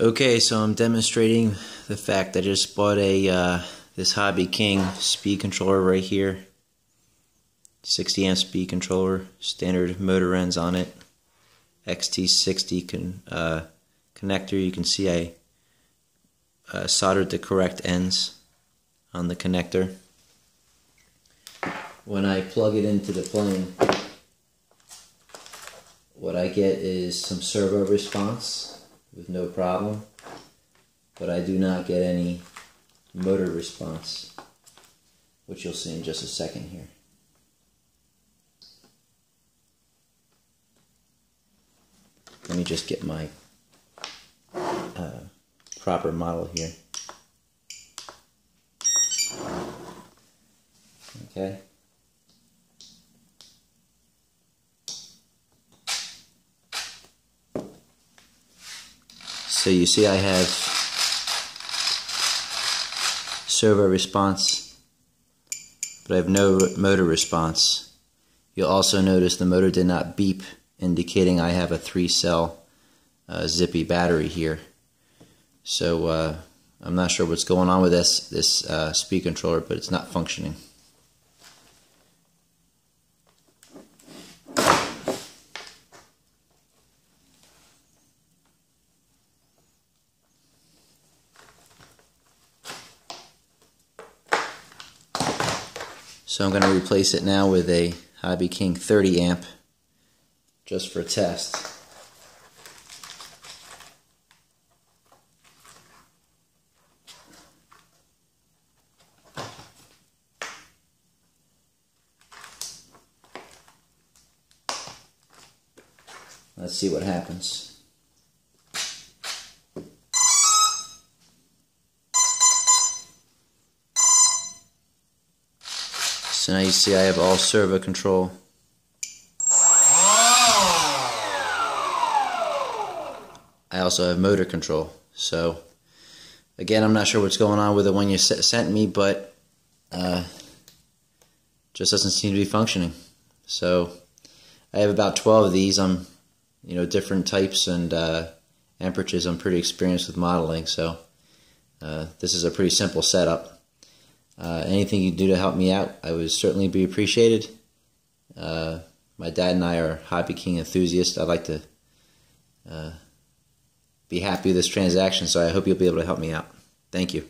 Okay, so I'm demonstrating the fact I just bought a uh, this Hobby King speed controller right here. 60 amp speed controller, standard motor ends on it. XT60 con, uh, connector. You can see I uh, soldered the correct ends on the connector. When I plug it into the plane, what I get is some servo response with no problem, but I do not get any motor response, which you'll see in just a second here. Let me just get my uh, proper model here. Okay. So you see I have servo response, but I have no motor response. You'll also notice the motor did not beep, indicating I have a three cell uh, zippy battery here. So uh, I'm not sure what's going on with this, this uh, speed controller, but it's not functioning. So I'm going to replace it now with a Hobby King 30 amp just for a test. Let's see what happens. So now you see I have all servo control. I also have motor control. So again, I'm not sure what's going on with the one you sent me, but uh, just doesn't seem to be functioning. So I have about 12 of these. I'm, you know, different types and uh, amperages. I'm pretty experienced with modeling, so uh, this is a pretty simple setup. Uh, anything you do to help me out, I would certainly be appreciated. Uh, my dad and I are Hobby King enthusiasts. I'd like to uh, be happy with this transaction, so I hope you'll be able to help me out. Thank you.